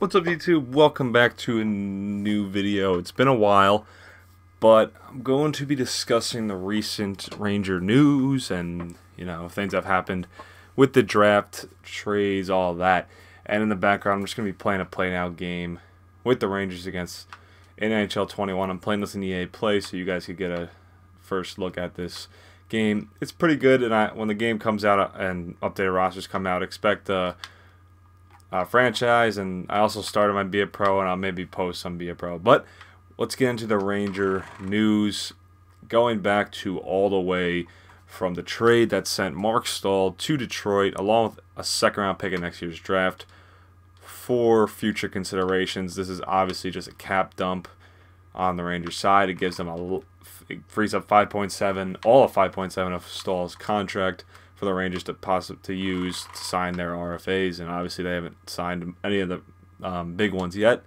What's up YouTube? Welcome back to a new video. It's been a while, but I'm going to be discussing the recent Ranger news and, you know, things that have happened with the draft, trades, all that. And in the background, I'm just going to be playing a play now game with the Rangers against NHL 21. I'm playing this in EA Play so you guys could get a first look at this game. It's pretty good, and I when the game comes out and updated rosters come out, expect uh, uh, franchise, and I also started my Be a Pro, and I'll maybe post some Be a Pro. But let's get into the Ranger news. Going back to all the way from the trade that sent Marc Staal to Detroit, along with a second round pick in next year's draft for future considerations. This is obviously just a cap dump on the Rangers side. It gives them a it frees up 5.7, all of 5.7 of Staal's contract for the Rangers to possibly to use to sign their RFAs, and obviously they haven't signed any of the um, big ones yet.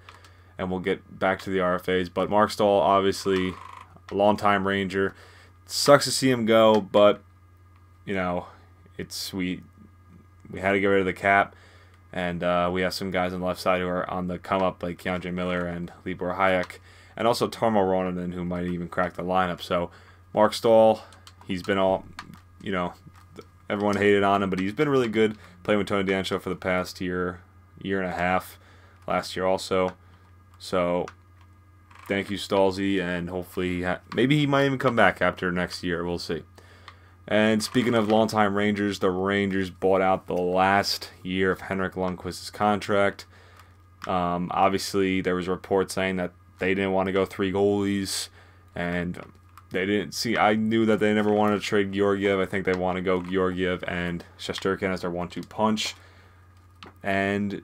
And we'll get back to the RFAs, but Marc Staal, obviously, a longtime Ranger. sucks to see him go, but you know, it's we we had to get rid of the cap, and uh, we have some guys on the left side who are on the come up, like K'Andre Miller and Libor Hajek, and also Tarmo Reunanen, who might even crack the lineup. So Marc Staal, he's been all, you know, Everyone hated on him, but he's been really good playing with Tony DeAngelo for the past year, year and a half, last year also. So thank you, Stalzy, and hopefully maybe he might even come back after next year. We'll see. And speaking of longtime Rangers, the Rangers bought out the last year of Henrik Lundqvist's contract. Um, obviously, there was reports saying that they didn't want to go three goalies, and they didn't see. I knew that they never wanted to trade Georgiev. I think they want to go Georgiev and Shesterkin as their one-two punch. And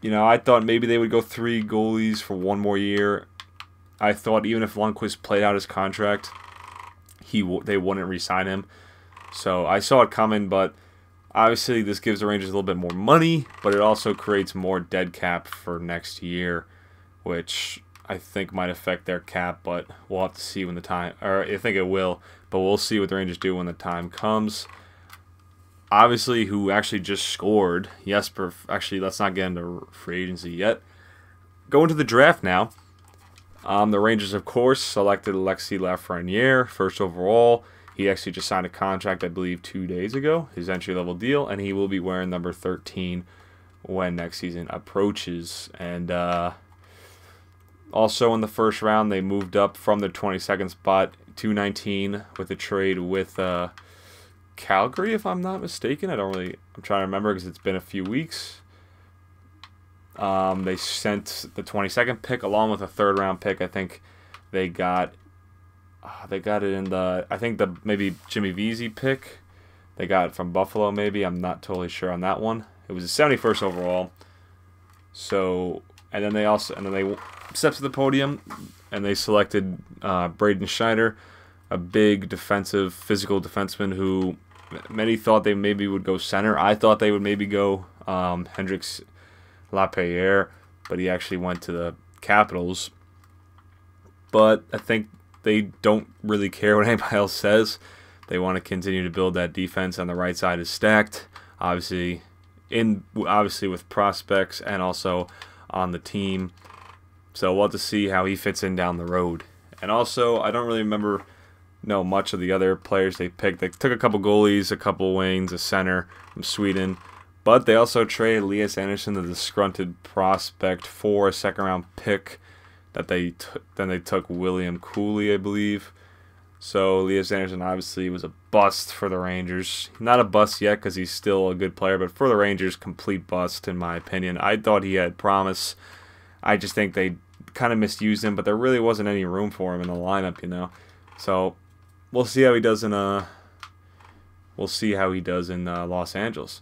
you know, I thought maybe they would go three goalies for one more year. I thought even if Lundqvist played out his contract, he they wouldn't re-sign him. So I saw it coming, but obviously this gives the Rangers a little bit more money, but it also creates more dead cap for next year, which I think might affect their cap, but we'll have to see when the time, or I think it will, but we'll see what the Rangers do when the time comes. Obviously, who actually just scored, Yes, Jesper, actually, let's not get into free agency yet. Go into the draft now. Um, the Rangers, of course, selected Alexis Lafreniere first overall. He actually just signed a contract, I believe, two days ago, his entry level deal, and he will be wearing number 13 when next season approaches. And uh, also in the first round, they moved up from the 22nd spot to 19 with a trade with uh, Calgary, if I'm not mistaken. I don't really, I'm trying to remember because it's been a few weeks. Um, they sent the 22nd pick along with a third round pick. I think they got, uh, they got it in the, I think the maybe Jimmy Vesey pick. They got it from Buffalo, maybe. I'm not totally sure on that one. It was a 71st overall. So, and then they also, and then they steps to the podium, and they selected uh, Braden Schneider, a big defensive, physical defenseman who many thought they maybe would go center. I thought they would maybe go um, Hendrix Lapierre, but he actually went to the Capitals. But I think they don't really care what anybody else says. They want to continue to build that defense on the right side is stacked. Obviously, in obviously with prospects and also on the team. So we'll have to see how he fits in down the road. And also, I don't really remember know much of the other players they picked. They took a couple goalies, a couple wings, a center from Sweden. But they also traded Elias Andersson, the disgruntled prospect, for a second round pick that they t- then they took William Cooley, I believe. So Elias Andersson obviously was a bust for the Rangers. Not a bust yet because he's still a good player, but for the Rangers, complete bust in my opinion. I thought he had promise. I just think they kind of misused him, but there really wasn't any room for him in the lineup, you know. So we'll see how he does in uh we'll see how he does in uh, Los Angeles.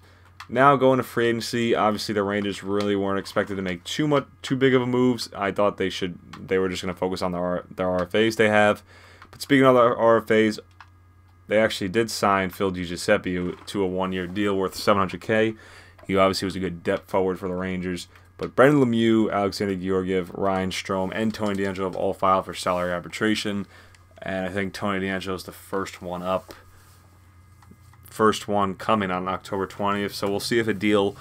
Now going to free agency, obviously the Rangers really weren't expected to make too much too big of a moves. I thought they should they were just going to focus on their their RFAs they have. But speaking of the RFAs, they actually did sign Phil DiGiuseppe to a one-year deal worth 700k. He obviously was a good depth forward for the Rangers. But Brendan Lemieux, Alexander Georgiev, Ryan Strome, and Tony DeAngelo have all filed for salary arbitration. And I think Tony DeAngelo is the first one up. First one coming on October 20th. So we'll see if a deal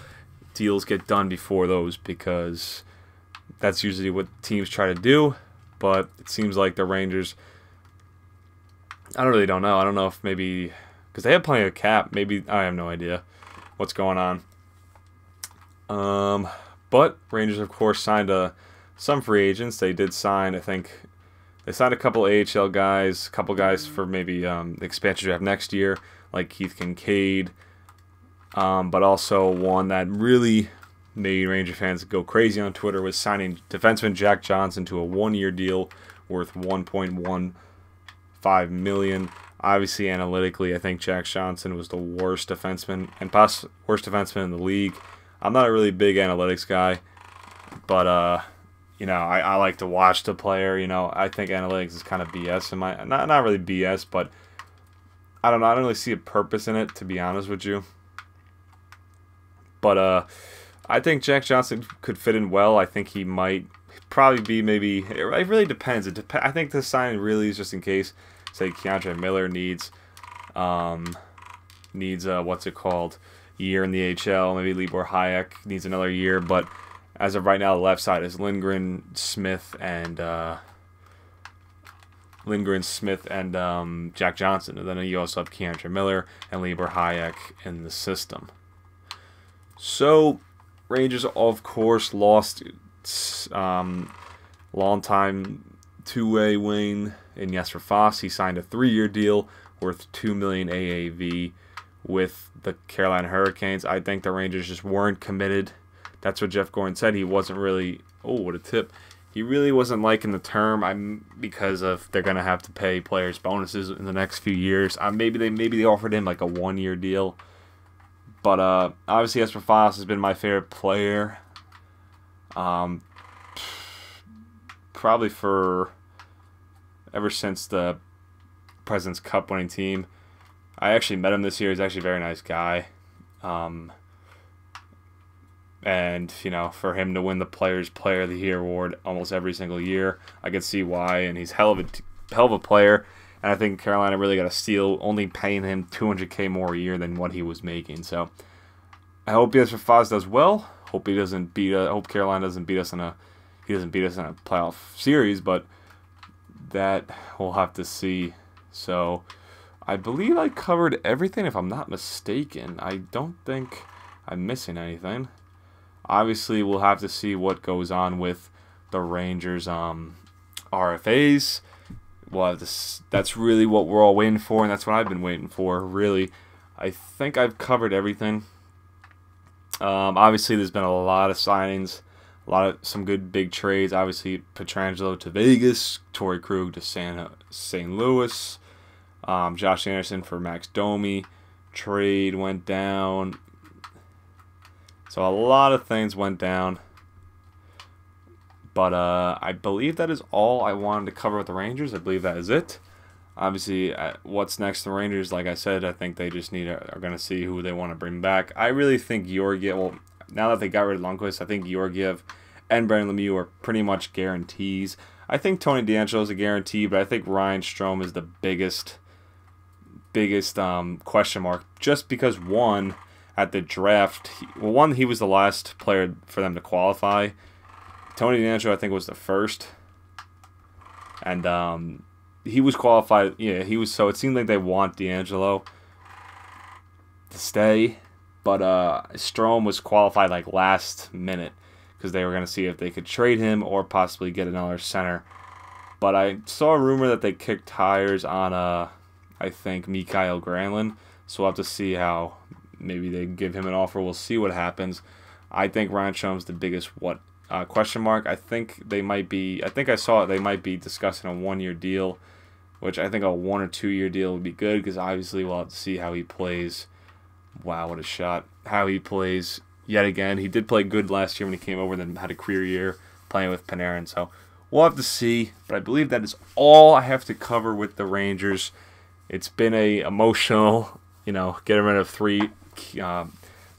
deals get done before those because that's usually what teams try to do. But it seems like the Rangers. I don't really don't know. I don't know if maybe because they have plenty of cap. Maybe I have no idea what's going on. Um, but Rangers, of course, signed a, uh, some free agents. They did sign, I think, they signed a couple AHL guys, a couple guys for maybe um, the expansion draft next year, like Keith Kincaid, um, but also one that really made Ranger fans go crazy on Twitter was signing defenseman Jack Johnson to a one-year deal worth 1.15 million. Obviously, analytically, I think Jack Johnson was the worst defenseman and worst defenseman in the league. I'm not a really big analytics guy, but uh, you know, I, I like to watch the player. You know, I think analytics is kind of BS in my not not really BS, but I don't know. I don't really see a purpose in it to be honest with you. But uh, I think Jack Johnson could fit in well. I think he might probably be maybe. It really depends. It dep- I think the sign really is just in case, say K'Andre Miller needs, um, needs uh, what's it called, year in the HL. Maybe Libor Hajek needs another year, but as of right now, the left side is Lindgren, Smith, and uh, Lindgren, Smith, and um, Jack Johnson. And then you also have K'Andre Miller and Libor Hajek in the system. So, Rangers, of course, lost um, longtime two-way wing in Jesper Fast. He signed a three-year deal worth two million AAV with the Carolina Hurricanes. I think the Rangers just weren't committed. That's what Jeff Gorton said. He wasn't really. Oh, what a tip! He really wasn't liking the term. I'm because of they're gonna have to pay players bonuses in the next few years. Uh, maybe they maybe they offered him like a one-year deal. But uh, obviously, Jesper Fast has been my favorite player. Um, probably for ever since the President's Cup winning team. I actually met him this year. He's actually a very nice guy. Um, and you know, for him to win the Players Player of the Year award almost every single year, I can see why. And he's hell of a hell of a player. And I think Carolina really got a steal, only paying him 200k more a year than what he was making. So I hope Jesper Fast does well. Hope he doesn't beat. I hope Carolina doesn't beat us in a. He doesn't beat us in a playoff series, but that we'll have to see. So I believe I covered everything, if I'm not mistaken. I don't think I'm missing anything. Obviously, we'll have to see what goes on with the Rangers um, RFAs. We'll this. That's really what we're all waiting for, and that's what I've been waiting for. Really, I think I've covered everything. Um, obviously, there's been a lot of signings, a lot of some good big trades. Obviously, Pietrangelo to Vegas, Torey Krug to San St. Louis. Um, Josh Anderson for Max Domi. Trade went down. So a lot of things went down. But uh, I believe that is all I wanted to cover with the Rangers. I believe that is it. Obviously, uh, what's next? The Rangers, like I said, I think they just need a, are going to see who they want to bring back. I really think Georgiev. Well, now that they got rid of Lundqvist, I think Georgiev and Brendan Lemieux are pretty much guarantees. I think Tony DeAngelo is a guarantee, but I think Ryan Strome is the biggest biggest um, question mark just because one at the draft, well, one he was the last player for them to qualify. Tony DeAngelo, I think, was the first, and um, he was qualified. Yeah, he was. So it seemed like they want DeAngelo to stay, but uh, Strome was qualified like last minute because they were going to see if they could trade him or possibly get another center. But I saw a rumor that they kicked tires on uh I think, Mikael Granlund. So we'll have to see how maybe they give him an offer. We'll see what happens. I think Ryan Strome's the biggest what uh, question mark. I think they might be. I think I saw it. They might be discussing a one-year deal, which I think a one or two-year deal would be good because obviously we'll have to see how he plays. Wow, what a shot! How he plays yet again. He did play good last year when he came over, and then had a career year playing with Panarin. So we'll have to see. But I believe that is all I have to cover with the Rangers it's been a emotional, you know, getting rid of three uh,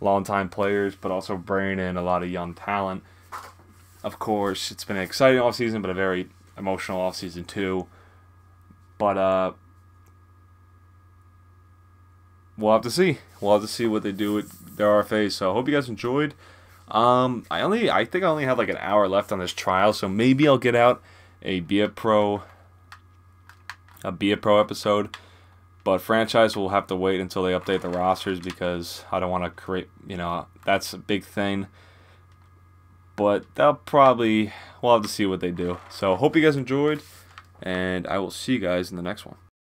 longtime players, but also bringing in a lot of young talent. Of course, it's been an exciting offseason, but a very emotional offseason too. But uh, we'll have to see. We'll have to see what they do with their RFAs. So I hope you guys enjoyed. Um, I only I think I only have like an hour left on this trial, so maybe I'll get out a Be a Pro a Be a Pro episode. But franchise will have to wait until they update the rosters because I don't want to create, you know, that's a big thing. But they'll probably, we'll have to see what they do. So hope you guys enjoyed, and I will see you guys in the next one.